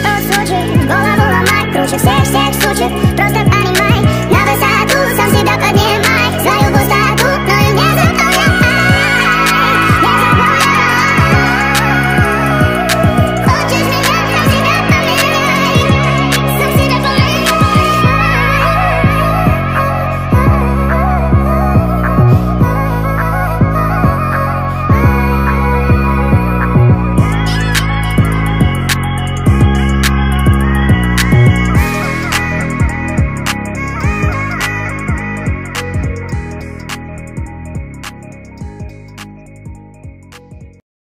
кто сучит Голову ломай, круче всех-всех сучит Просто они